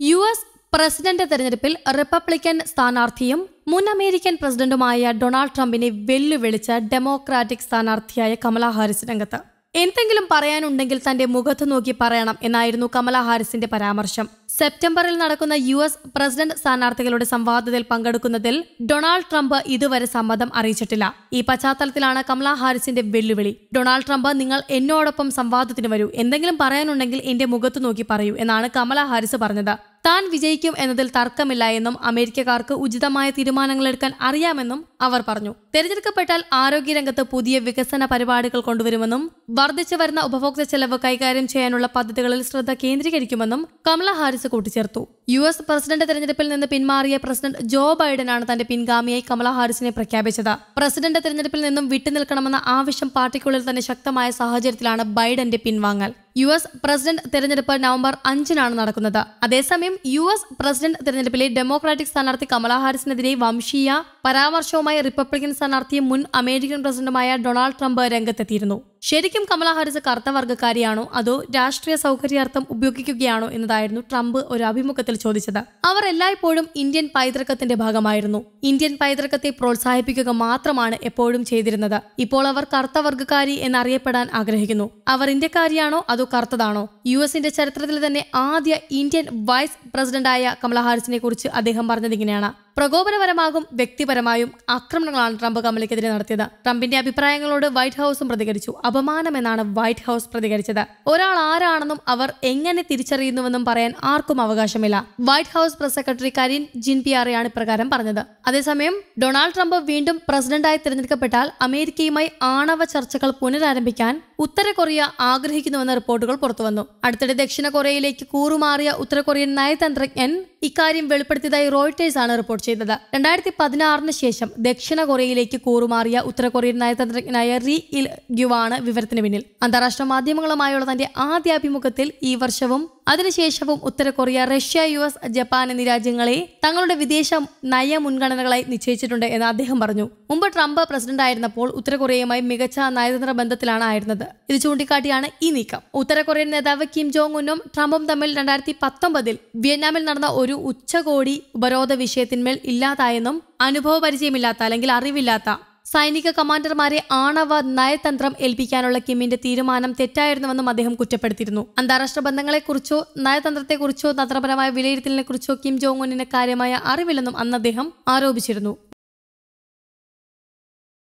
U S president തെരഞ്ഞെടുപ്പിൽ Republican സ്ഥാനാർത്ഥിയും മുൻ അമേരിക്കൻ പ്രസിഡന്റുമായ ഡൊണാൾഡ് ട്രംപിനെ വെല്ലുവിളിച്ച ഡെമോക്രാറ്റിക് സ്ഥാനാർത്ഥിയായ കമലാ ഹാരിസ് രംഗത്ത്. എന്തെങ്കിലും പറയാനുണ്ടെങ്കിൽ തന്റെ മുഖത്ത് നോക്കി പറയണം എന്നായിരുന്നു കമല ഹാരിസിന്റെ പരാമർശം. സെപ്റ്റംബറിൽ നടക്കുന്ന യു എസ് പ്രസിഡന്റ് സ്ഥാനാർത്ഥികളുടെ സംവാദത്തിൽ പങ്കെടുക്കുന്നതിൽ ഡൊണാൾഡ് ട്രംപ് ഇതുവരെ സമ്മതം അറിയിച്ചിട്ടില്ല. ഈ പശ്ചാത്തലത്തിലാണ് കമല ഹാരിസിന്റെ വെല്ലുവിളി. ഡൊണാൾഡ് ട്രംപ് നിങ്ങൾ എന്നോടൊപ്പം സംവാദത്തിന് വരൂ. എന്തെങ്കിലും പറയാനുണ്ടെങ്കിൽ എന്റെ മുഖത്ത് നോക്കി പറയൂ എന്നാണ് കമല ഹാരിസ് പറഞ്ഞത്. താൻ വിജയിക്കും എന്നതിൽ തർക്കമില്ല എന്നും അമേരിക്കക്കാർക്ക് ഉചിതമായ തീരുമാനങ്ങൾ എടുക്കാൻ അറിയാമെന്നും അവർ പറഞ്ഞു. തെരഞ്ഞെടുക്കപ്പെട്ടാൽ ആരോഗ്യരംഗത്ത് പുതിയ വികസന പരിപാടികൾ കൊണ്ടുവരുമെന്നും വർദ്ധിച്ചു വരുന്ന ഉപഭോക്തൃ ചെലവ് കൈകാര്യം ചെയ്യാനുള്ള പദ്ധതികളിൽ ശ്രദ്ധ കേന്ദ്രീകരിക്കുമെന്നും കമല ഹാരിസ് കൂട്ടിച്ചേർത്തു. യു എസ് പ്രസിഡന്റ് തെരഞ്ഞെടുപ്പിൽ നിന്ന് പിന്മാറിയ പ്രസിഡന്റ് ജോ ബൈഡനാണ് തന്റെ പിൻഗാമിയായി കമല ഹാരിസിനെ പ്രഖ്യാപിച്ചത്. പ്രസിഡന്റ് തെരഞ്ഞെടുപ്പിൽ നിന്നും വിട്ടുനിൽക്കണമെന്ന ആവശ്യം പാർട്ടിക്കുള്ളിൽ തന്നെ ശക്തമായ സാഹചര്യത്തിലാണ് ബൈഡന്റെ പിൻവാങ്ങൽ. യു എസ് പ്രസിഡന്റ് തെരഞ്ഞെടുപ്പ് നവംബർ അഞ്ചിനാണ് നടക്കുന്നത്. അതേസമയം യു എസ് പ്രസിഡന്റ് തെരഞ്ഞെടുപ്പിലെ ഡെമോക്രാറ്റിക് സ്ഥാനാർത്ഥി കമലാ ഹാരിസിനെതിരെ വംശീയ പരാമർശവുമായി റിപ്പബ്ലിക്കൻ സ്ഥാനാർത്ഥിയും മുൻ അമേരിക്കൻ പ്രസിഡന്റുമായ ഡൊണാൾഡ് ട്രംപ് രംഗത്തെത്തിയിരുന്നു. ശരിക്കും കമലാ ഹാരിസ് കറുത്ത വർഗക്കാരിയാണോ? അതോ രാഷ്ട്രീയ സൗകര്യാർത്ഥം ഉപയോഗിക്കുകയാണോ എന്നതായിരുന്നു ട്രംപ് ഒരു അഭിമുഖത്തിൽ ചോദിച്ചത്. അവർ എല്ലായ്പ്പോഴും ഇന്ത്യൻ പൈതൃകത്തിന്റെ ഭാഗമായിരുന്നു. ഇന്ത്യൻ പൈതൃകത്തെ പ്രോത്സാഹിപ്പിക്കുക മാത്രമാണ് എപ്പോഴും ചെയ്തിരുന്നത്. ഇപ്പോൾ അവർ കറുത്ത വർഗക്കാരി എന്നറിയപ്പെടാൻ ആഗ്രഹിക്കുന്നു. അവർ ഇന്ത്യക്കാരിയാണോ? അതോ കറുത്തതാണോ? യു എസിന്റെ ചരിത്രത്തിൽ തന്നെ ആദ്യ ഇന്ത്യൻ വൈസ് പ്രസിഡന്റായ കമലാ ഹാരിസിനെ കുറിച്ച് അദ്ദേഹം പറഞ്ഞത് ഇങ്ങനെയാണ്. പ്രകോപനപരമാകും വ്യക്തിപരമായും ആക്രമണങ്ങളാണ് ട്രംപ് കമലയ്ക്കെതിരെ നടത്തിയത്. ട്രംപിന്റെ അഭിപ്രായങ്ങളോട് വൈറ്റ് ഹൌസും പ്രതികരിച്ചു. അപമാനമെന്നാണ് വൈറ്റ് ഹൌസ് പ്രതികരിച്ചത്. ഒരാൾ ആരാണെന്നും അവർ എങ്ങനെ തിരിച്ചറിയുന്നുവെന്നും പറയാൻ ആർക്കും അവകാശമില്ല. White House press secretary Karine Jean പിയാറെയാണ് ഇപ്രകാരം പറഞ്ഞത്. അതേസമയം ഡൊണാൾഡ് ട്രംപ് വീണ്ടും പ്രസിഡന്റായി തിരഞ്ഞെടുക്കപ്പെട്ടാൽ അമേരിക്കയുമായി ആണവ ചർച്ചകൾ പുനരാരംഭിക്കാൻ ഉത്തര കൊറിയ ആഗ്രഹിക്കുന്നുവെന്ന റിപ്പോർട്ടുകൾ പുറത്തുവന്നു. അടുത്തിടെ ദക്ഷിണ കൊറിയയിലേക്ക് കൂറുമാറിയ ഉത്തര കൊറിയൻ നയതന്ത്രജ്ഞൻ ഇക്കാര്യം വെളിപ്പെടുത്തിയതായി റോയിട്ടേഴ്സ് ആണ് റിപ്പോർട്ട് ചെയ്തത്. രണ്ടായിരത്തി പതിനാറിന് ശേഷം ദക്ഷിണ കൊറിയയിലേക്ക് കൂറുമാറിയ ഉത്തര കൊറിയൻ നയതന്ത്രജ്ഞനായ റി ഇൽ ഗ്യുവാണ് വിവരത്തിന് പിന്നിൽ. അന്താരാഷ്ട്ര മാധ്യമങ്ങളുമായുള്ള തന്റെ ആദ്യ അഭിമുഖത്തിൽ ഈ വർഷവും അതിനുശേഷവും ഉത്തര Korea Russia U S Japan എന്നീ രാജ്യങ്ങളെ തങ്ങളുടെ വിദേശ നയ മുൻഗണനകളായി നിശ്ചയിച്ചിട്ടുണ്ട് എന്ന് അദ്ദേഹം പറഞ്ഞു. മുമ്പ് ട്രംപ് പ്രസിഡന്റ് ആയിരുന്നപ്പോൾ ഉത്തര കൊറിയയുമായി മികച്ച നയതന്ത്ര ബന്ധത്തിലാണ് ആയിരുന്നത്. ഇത് ചൂണ്ടിക്കാട്ടിയാണ് ഈ നീക്കം. ഉത്തര കൊറിയൻ നേതാവ് കിം ജോങ് ഉന്നും ട്രംപും തമ്മിൽ രണ്ടായിരത്തി പത്തൊമ്പതിൽ വിയറ്റ്നാമിൽ നടന്ന ഒരു ഉച്ചകോടി ഉപരോധ വിഷയത്തിന്മേൽ ഇല്ലാതായെന്നും അനുഭവ പരിചയമില്ലാത്ത അല്ലെങ്കിൽ അറിവില്ലാത്ത സൈനിക കമാൻഡർമാരെ ആണവ നയതന്ത്രം ഏൽപ്പിക്കാനുള്ള കിമ്മിന്റെ തീരുമാനം തെറ്റായിരുന്നുവെന്നും അദ്ദേഹം കുറ്റപ്പെടുത്തിയിരുന്നു. അന്താരാഷ്ട്ര ബന്ധങ്ങളെക്കുറിച്ചോ നയതന്ത്രത്തെക്കുറിച്ചോ തന്ത്രപരമായ വിലയിരുത്തലിനെക്കുറിച്ചോ കിം ജോങ് ഉന്നിന് കാര്യമായ അറിവില്ലെന്നും അന്ന് അദ്ദേഹം ആരോപിച്ചിരുന്നു.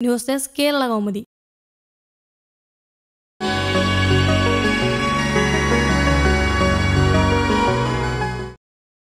News desk Kerala Kaumudi.